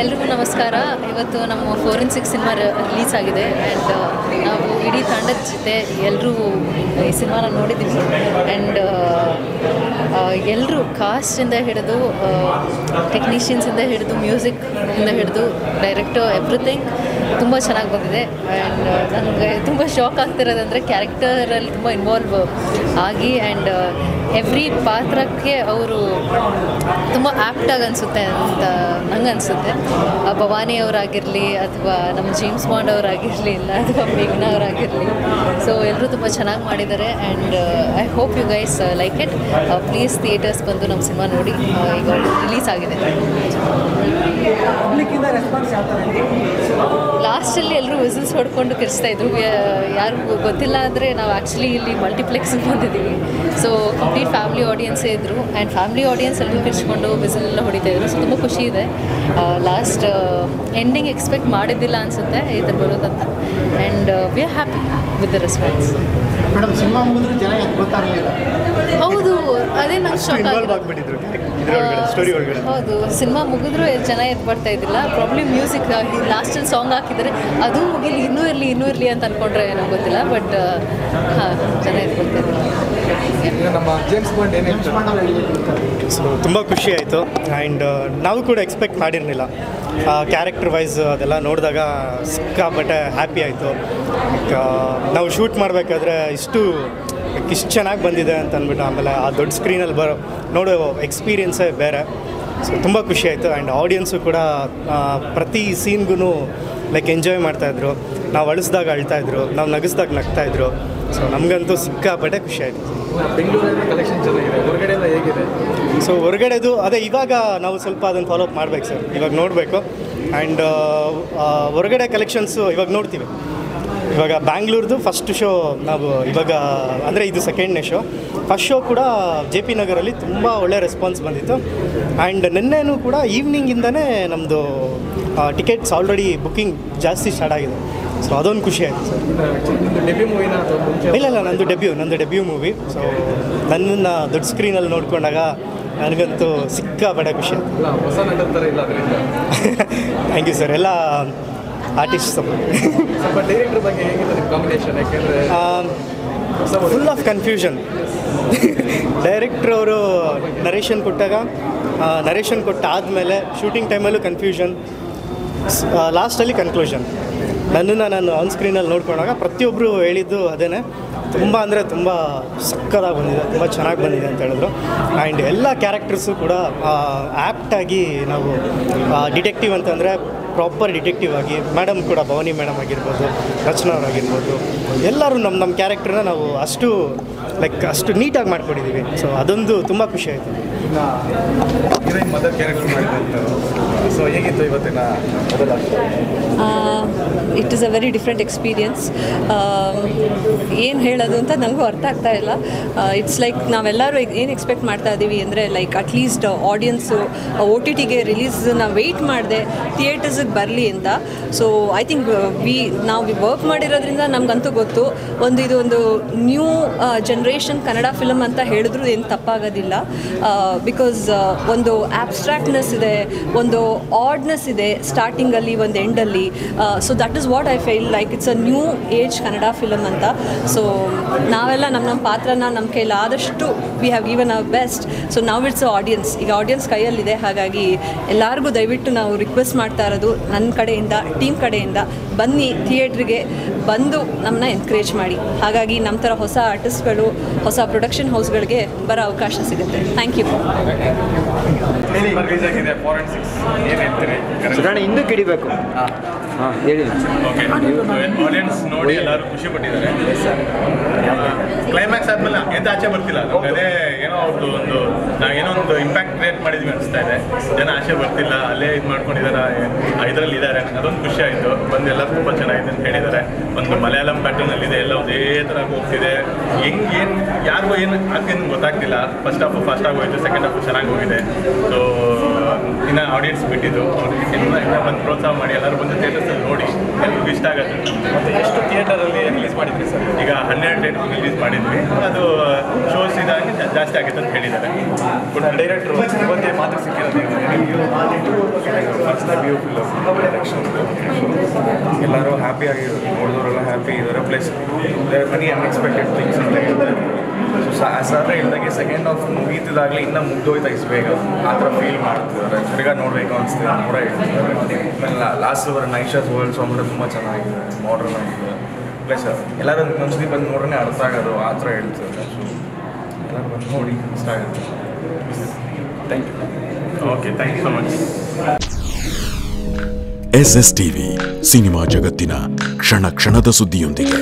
ಎಲ್ರಿಗೂ ನಮಸ್ಕಾರ. ಇವತ್ತು ನಮ್ಮ ಫೋರೆನ್ಸಿಕ್ ಸಿನಿಮಾ ರಿಲೀಸ್ ಆಗಿದೆ. ಆ್ಯಂಡ್ ನಾವು ಇಡೀ ತಂಡದ ಜೊತೆ ಎಲ್ಲರೂ ಈ ಸಿನಿಮಾನ ನೋಡಿದ್ದೀವಿ. ಆ್ಯಂಡ್ ಎಲ್ಲರೂ ಕಾಸ್ಟಿಂದ ಹಿಡಿದು ಟೆಕ್ನಿಷಿಯನ್ಸಿಂದ ಹಿಡಿದು ಮ್ಯೂಸಿಕ್ ಇಂದ ಹಿಡಿದು ಡೈರೆಕ್ಟು ಎವ್ರಿಥಿಂಗ್ ತುಂಬ ಚೆನ್ನಾಗಿ ಬಂದಿದೆ. ಆ್ಯಂಡ್ ನನಗೆ ತುಂಬ ಶಾಕ್ ಆಗ್ತಿರೋದಂದರೆ ಕ್ಯಾರೆಕ್ಟರಲ್ಲಿ ತುಂಬ ಇನ್ವಾಲ್ವ್ ಆಗಿ ಆ್ಯಂಡ್ ಎವ್ರಿ ಪಾತ್ರಕ್ಕೆ ಅವರು ತುಂಬ ಆ್ಯಪ್ಟಾಗಿ ಅನಿಸುತ್ತೆ ಅಂತ ನಂಗೆ ಅನಿಸುತ್ತೆ. ಭವಾನಿ ಅವರಾಗಿರಲಿ ಅಥವಾ ನಮ್ಮ ಜೇಮ್ಸ್ ಬಾಂಡ್ ಅವರಾಗಿರಲಿ ಇಲ್ಲ ಅಥವಾ ಮೇಘ್ನಾ ಅವರಾಗಿರಲಿ. ಸೊ ಎಲ್ಲರೂ ತುಂಬ ಚೆನ್ನಾಗಿ ಮಾಡಿದ್ದಾರೆ and I hope you guys like it please theatres ಬಂದು ನಮ್ಮ ಸಿನಿಮಾ ನೋಡಿ. ಈಗ ರಿಲೀಸ್ ಆಗಿದೆ. ಲಾಸ್ಟಲ್ಲಿ ಎಲ್ಲರೂ ವಿಸಿಲ್ಸ್ ಹೊಡ್ಕೊಂಡು ಕಿರಿಸ್ತಾ ಇದ್ರು. ಯಾರಿಗೂ ಗೊತ್ತಿಲ್ಲ ಅಂದರೆ ನಾವು ಆ್ಯಕ್ಚುಲಿ ಇಲ್ಲಿ ಮಲ್ಟಿಪ್ಲೆಕ್ಸಿಗೆ ಬಂದಿದ್ದೀವಿ. ಸೊ ಕಂಪ್ಲೀಟ್ ಫ್ಯಾಮಿಲಿ ಆಡಿಯನ್ಸ್ ಇದ್ದರು ಆ್ಯಂಡ್ ಫ್ಯಾಮಿಲಿ ಆಡಿಯನ್ಸ್ ಎಲ್ಲರೂ ಕಿರ್ಚ್ಕೊಂಡು ಬಿಸಿಲೆಲ್ಲ ಎಲ್ಲ ಹೊಡಿತಾ ಇದ್ರು. ಸೊ ತುಂಬ ಖುಷಿ ಇದೆ. ಲಾಸ್ಟ್ ಎಂಡಿಂಗ್ ಎಕ್ಸ್ಪೆಕ್ಟ್ ಮಾಡಿದ್ದಿಲ್ಲ ಅನಿಸುತ್ತೆ. ಈ ಥರ ಬರೋದಂತ and we are happy with the response madam cinema ಮುಗಿದ್ರೆ ಜನ ಎದ್ದು ಗೊತ್ತಾಗಲಿಲ್ಲ ಹೌದು. ಅದೇ ನಂಗೆ ಶಾಕ್ ಹೌದು. ಸಿನಿಮಾ ಮುಗಿದ್ರು ಎಷ್ಟು ಜನ ಎದ್ದು ಬರ್ತಾ ಇದ್ದಿಲ್ಲ. ಪ್ರಾಬ್ಲಮ್ ಮ್ಯೂಸಿಕ್ ಲಾಸ್ಟಲ್ಲಿ ಸಾಂಗ್ ಹಾಕಿದರೆ ಅದು ಮುಗಿಲಿ ಇನ್ನೂ ಇರಲಿ ಇನ್ನೂ ಇರಲಿ ಅಂತ ಅನ್ಕೊಂಡ್ರೆ ಏನೋ ಗೊತ್ತಿಲ್ಲ. ಬಟ್ ಹಾಂ ಜನ ಎದ್ದು ಬರ್ತಾ ಇದ್ರು ಸೊ ತುಂಬ ಖುಷಿ ಆಯಿತು. ಆ್ಯಂಡ್ ನಾವು ಕೂಡ ಎಕ್ಸ್ಪೆಕ್ಟ್ ಮಾಡಿರಲಿಲ್ಲ. ಕ್ಯಾರೆಕ್ಟರ್ ವೈಸ್ ಅದೆಲ್ಲ ನೋಡಿದಾಗ ಸಿಕ್ಕಾಪಟ್ಟೆ ಹ್ಯಾಪಿ ಆಯಿತು. ನಾವು ಶೂಟ್ ಮಾಡಬೇಕಾದ್ರೆ ಇಷ್ಟು ಇಷ್ಟು ಚೆನ್ನಾಗಿ ಬಂದಿದೆ ಅಂತ ಅಂದ್ಬಿಟ್ಟು ಆಮೇಲೆ ಆ ದೊಡ್ಡ ಸ್ಕ್ರೀನಲ್ಲಿ ಬರೋ ನೋಡೋ ಎಕ್ಸ್ಪೀರಿಯೆನ್ಸೇ ಬೇರೆ. ಸೊ ತುಂಬ ಖುಷಿ ಆಯಿತು. ಆ್ಯಂಡ್ ಆಡಿಯನ್ಸು ಕೂಡ ಪ್ರತಿ ಸೀನ್ಗೂ ಲೈಕ್ ಎಂಜಾಯ್ ಮಾಡ್ತಾಯಿದ್ರು ನಾವು ಅಳಿಸ್ದಾಗ ಅಳ್ತಾಯಿದ್ರು ನಾವು ನಗಿಸ್ದಾಗ ನಗ್ತಾಯಿದ್ರು ಸೊ ನಮಗಂತೂ ಸಿಕ್ಕಾಪಟ್ಟೆ ಖುಷಿ ಆಯಿತು. ಬೆಂಗಳೂರಲ್ಲಿ ಕಲೆಕ್ಷನ್ ಚೆನ್ನಾಗಿದೆ. ಎಲ್ಲ ಹೇಗಿದೆ? ಸೊ ಹೊರಗಡೆದು, ಅದೇ ಇವಾಗ ನಾವು ಸ್ವಲ್ಪ ಅದನ್ನು ಫಾಲೋ ಅಪ್ ಮಾಡ್ಬೇಕು ಸರ್ ಇವಾಗ ನೋಡಬೇಕು. ಆ್ಯಂಡ್ ಹೊರಗಡೆ ಕಲೆಕ್ಷನ್ಸು ಇವಾಗ ನೋಡ್ತೀವಿ. ಇವಾಗ ಬ್ಯಾಂಗ್ಳೂರ್ದು ಫಸ್ಟ್ ಶೋ ನಾವು ಇವಾಗ, ಅಂದರೆ ಇದು ಸೆಕೆಂಡ್ನೇ ಶೋ ಫಸ್ಟ್ ಶೋ ಕೂಡ ಜೆ ಪಿ ನಗರಲ್ಲಿ ತುಂಬ ಒಳ್ಳೆ ರೆಸ್ಪಾನ್ಸ್ ಬಂದಿತ್ತು. ಆ್ಯಂಡ್ ನಿನ್ನೆನೂ ಕೂಡ ಈವ್ನಿಂಗಿಂದನೇ ನಮ್ಮದು ಟಿಕೆಟ್ಸ್ ಆಲ್ರೆಡಿ ಬುಕ್ಕಿಂಗ್ ಜಾಸ್ತಿ ಸ್ಟಾರ್ಟ್ ಆಗಿದೆ. ಸೊ ಅದೊಂದು ಖುಷಿ ಆಯಿತು ಸರ್ ಇಲ್ಲ ಇಲ್ಲ ನಂದು ಡೆಬ್ಯೂ ನಂದು ಡೆಬ್ಯೂ ಮೂವಿ ಸೊ ನನ್ನನ್ನು ದೊಡ್ಡ ಸ್ಕ್ರೀನಲ್ಲಿ ನೋಡ್ಕೊಂಡಾಗ ನನಗಂತೂ ಸಿಕ್ಕಾಪಟ್ಟೆ ಖುಷಿ ಥ್ಯಾಂಕ್ ಯು ಸರ್ ಎಲ್ಲ artist full of confusion director ಅವರು ನರೇಷನ್ ಕೊಟ್ಟಾಗ ನರೇಷನ್ ಕೊಟ್ಟಾದಮೇಲೆ ಶೂಟಿಂಗ್ ಟೈಮಲ್ಲೂ ಕನ್ಫ್ಯೂಷನ್ ಲಾಸ್ಟಲ್ಲಿ ಕನ್ಕ್ಲೂಷನ್ ನನ್ನನ್ನು ನಾನು ಆನ್ ಸ್ಕ್ರೀನಲ್ಲಿ ನೋಡ್ಕೊಂಡಾಗ ಪ್ರತಿಯೊಬ್ಬರು ಹೇಳಿದ್ದು ಅದೇ ತುಂಬ ಅಂದರೆ ತುಂಬ ಸಕ್ಕದಾಗಿ ಬಂದಿದೆ, ತುಂಬ ಚೆನ್ನಾಗಿ ಬಂದಿದೆ ಅಂತ ಹೇಳಿದ್ರು. ಆ್ಯಂಡ್ ಎಲ್ಲ ಕ್ಯಾರೆಕ್ಟರ್ಸು ಕೂಡ ಆ್ಯಪ್ಟಾಗಿ ನಾವು ಡಿಟೆಕ್ಟಿವ್ ಅಂತಂದರೆ ಪ್ರಾಪರ್ ಡಿಟೆಕ್ಟಿವ್ ಆಗಿ ಮೇಡಮ್ ಕೂಡ ಭವಾನಿ ಮೇಡಮ್ ಆಗಿರ್ಬೋದು ರಚನಾ ಅವರಾಗಿರ್ಬೋದು ಎಲ್ಲರೂ ನಮ್ಮ ನಮ್ಮ ಕ್ಯಾರೆಕ್ಟರ್ನ ನಾವು ಅಷ್ಟು ಲೈಕ್ ಅಷ್ಟು ನೀಟಾಗಿ ಮಾಡ್ಕೊಂಡಿದ್ದೀವಿ ಸೊ ಅದೊಂದು ತುಂಬ ಖುಷಿ ಆಯಿತು. ಇನ್ನು ಹೀರೋಯಿನ್ ಮದರ್ ಕ್ಯಾರೆಕ್ಟರ್ ಮಾಡಿದಂತ ಸೊ ಹೇಗಿತ್ತು ಇವತ್ತಿನ ಮೊದಲ? It is a very different experience ಏನು ಹೇಳೋದು ಅಂತ ನನಗೂ ಅರ್ಥ ಆಗ್ತಾ ಇಲ್ಲ. ಇಟ್ಸ್ ಲೈಕ್ ನಾವೆಲ್ಲರೂ ಏನು ಎಕ್ಸ್ಪೆಕ್ಟ್ ಮಾಡ್ತಾ ಇದ್ದೀವಿ ಅಂದರೆ like at least audience O T ಟಿಗೆ ರಿಲೀಸ್ನ ವೆಯ್ಟ್ ಮಾಡಿದೆ ಥಿಯೇಟರ್ಸಿಗೆ ಬರಲಿ ಅಂತ. ಸೊ ಐ ಥಿಂಕ್ ವಿ ನಾವು ವರ್ಕ್ ಮಾಡಿರೋದ್ರಿಂದ ನಮಗಂತೂ ಗೊತ್ತು. ಒಂದು ಇದು ಒಂದು ನ್ಯೂ ಜನ್ರೇಷನ್ ಕನ್ನಡ ಫಿಲಮ್ ಅಂತ ಹೇಳಿದ್ರು ಏನು ತಪ್ಪಾಗೋದಿಲ್ಲ. ಬಿಕಾಸ್ ಒಂದು ಆಬ್ಸ್ಟ್ರಾಕ್ಟ್ನೆಸ್ ಇದೆ, ಒಂದು ಆಡ್ನೆಸ್ ಇದೆ ಸ್ಟಾರ್ಟಿಂಗಲ್ಲಿ ಒಂದು ಎಂಡಲ್ಲಿ so that is what I feel like it's a new age Kannada film ಅಂತ. ಸೊ ನಾವೆಲ್ಲ ನಮ್ಮ ನಮ್ಮ ಪಾತ್ರನ ನಮ್ಮ ಕೈಯಲ್ಲಿ ಆದಷ್ಟು we have given our best so ನಾವು ಇಟ್ಸ್ ಆಡಿಯನ್ಸ್ ಈಗ ಆಡಿಯನ್ಸ್ ಕೈಯಲ್ಲಿದೆ. ಹಾಗಾಗಿ ಎಲ್ಲರಿಗೂ ದಯವಿಟ್ಟು ನಾವು ರಿಕ್ವೆಸ್ಟ್ ಮಾಡ್ತಾ ಇರೋದು. ನನ್ನ ಕಡೆಯಿಂದ ಟೀಮ್ ಕಡೆಯಿಂದ ಬನ್ನಿ ಥಿಯೇಟ್ರಿಗೆ ಬಂದು ನಮ್ಮನ್ನ ಎನ್ಕರೇಜ್ ಮಾಡಿ. ಹಾಗಾಗಿ ನಮ್ಮ ಥರ ಹೊಸ ಆರ್ಟಿಸ್ಟ್ಗಳು ಹೊಸ ಪ್ರೊಡಕ್ಷನ್ ಹೌಸ್ಗಳಿಗೆ ಬರೋ ಅವಕಾಶ ಸಿಗುತ್ತೆ. ಥ್ಯಾಂಕ್ ಯು ಸುಧಾರಣೆ ಆಗಿದೆ ಕಿಡಿಬೇಕು. ಏನು ಹೇಳ್ತೀರಿ ಸುಧಾರಣ ಹಿಂದಕ್ಕೆ ಹಿಡಿಬೇಕು ಹಾಂ ಹೇಳಿ ಓಕೆ ಆಡಿಯನ್ಸ್ ನೋಡಿ ಎಲ್ಲರೂ ಖುಷಿ ಪಟ್ಟಿದ್ದಾರೆ. ಕ್ಲೈಮ್ಯಾಕ್ಸ್ ಆದ್ಮೇಲೆ ಎದ್ದು ಆಚೆ ಬರ್ತಿಲ್ಲ. ನಮ್ಗೆ ಅದೇ ಏನೋ ಅವ್ರದ್ದು ಒಂದು ನಾವೇನೋ ಒಂದು ಇಂಪ್ಯಾಕ್ಟ್ ಕ್ರಿಯೇಟ್ ಮಾಡಿದ್ವಿ ಅನಿಸ್ತಾ ಇದೆ. ಜನ ಆಸೆ ಬರ್ತಿಲ್ಲ ಅಲ್ಲೇ ಇದು ಮಾಡ್ಕೊಂಡಿದ್ದಾರೆ ಇದರಲ್ಲಿ ಇದ್ದಾರೆ ಅದೊಂದು ಖುಷಿ ಆಯಿತು. ಬಂದು ಎಲ್ಲ ತುಂಬ ಚೆನ್ನಾಗಿದೆ ಅಂತ ಹೇಳಿದ್ದಾರೆ ಒಂದು ಮಲಯಾಳಂ ಪ್ಯಾಟರ್ನಲ್ಲಿ ಇದೆ ಎಲ್ಲ ಒಂದೇ ಥರ ಹೋಗ್ತಿದೆ. ಹೆಂಗೆ, ಏನು, ಯಾರಿಗೂ ಏನು ಆಗ್ತಿದ್ದು ಗೊತ್ತಾಗ್ತಿಲ್ಲ. ಫಸ್ಟ್ ಹಾಫು ಫಾಸ್ಟ್ ಆಗಿ ಹೋಯ್ತು ಸೆಕೆಂಡ್ ಹಾಫು ಚೆನ್ನಾಗಿ ಹೋಗಿದೆ. ಸೊ ಇನ್ನು ಆಡಿಯನ್ಸ್ ಬಿಟ್ಟಿದ್ದು. ಅವ್ರಿಗೆ ಸಿನಿಮಾ ಇನ್ನೂ ಬಂದು ಪ್ರೋತ್ಸಾಹ ಮಾಡಿ ಎಲ್ಲರೂ ಬಂದು ಥಿಯೇಟರ್ಸಲ್ಲಿ ನೋಡಿ ಎಲ್ರಿಗೂ ಇಷ್ಟ ಆಗುತ್ತೆ. ಮತ್ತು ಎಷ್ಟು ಥಿಯೇಟರಲ್ಲಿ ರಿಲೀಸ್ ಮಾಡಿದ್ರಿ ಸರ್? ಈಗ ಹನ್ನೆರಡು ಡೇಟ್ ರಿಲೀಸ್ ಮಾಡಿದ್ವಿ. ಅದು ಶೋಸ್ ಇದಾಗಿ ಜಾಸ್ತಿ ಆಗಿತ್ತು ಅಂತ ಹೇಳಿದ್ದಾರೆ. ಡೈರೆಕ್ಟ್ರು ಬಗ್ಗೆ ಮಾತ್ರ ಸಿಕ್ಕಿರೋದು ಡೈರೆಕ್ಷನ್ ಎಲ್ಲರೂ ಹ್ಯಾಪಿಯಾಗಿ ನೋಡಿದವರೆಲ್ಲ ಹ್ಯಾಪಿ ಇದ್ದಾರೆ. ಪ್ಲಸ್ ಮನಿ ಅನ್ಎಕ್ಸ್ಪೆಕ್ಟೆಡ್ ಥಿಂಗ್ಸ್ ಅಂತ ಹೇಳ್ತಾರೆ ಸರ್ ಇಲ್ದಾಗೆ ಸೆಕೆಂಡ್ ಆಫ್ ಮುಗೀತಿದಾಗಲೇ ಇನ್ನೂ ಮುಗ್ದೋಯ್ತಾ ಇಸ್ ಬೇಗ. ಆ ಥರ ಫೀಲ್ ಮಾಡ್ತಿದ್ದಾರೆ. ತಿರ್ಗಾ ನೋಡಬೇಕು ಅನಿಸ್ತಿದೆ. ಕೂಡ ಹೇಳ್ತಿದ್ದಾರೆ. ಆಮೇಲೆ last our Naisha's world song ಕೂಡ ತುಂಬ ಚೆನ್ನಾಗಿದೆ. ಮಾಡ್ರನ್ ಆಗಿದೆ. ಪ್ಲಸ್ ಎಲ್ಲರೂ ಒಂದ್ಸತಿ ಬಂದು ನೋಡ್ರೆ ಅರ್ಥ ಆಗೋದು. ಆ ಥರ ಹೇಳ್ತಿದ್ದಾರೆ. ಸೊ ಎಲ್ಲರೂ ಬಂದು ನೋಡಿ ಇಷ್ಟ ಆಗುತ್ತೆ. Thank you okay thank you so much S S TV cinema ಜಗತ್ತಿನ ಕ್ಷಣ ಕ್ಷಣದ ಸುದ್ದಿಯೊಂದಿಗೆ.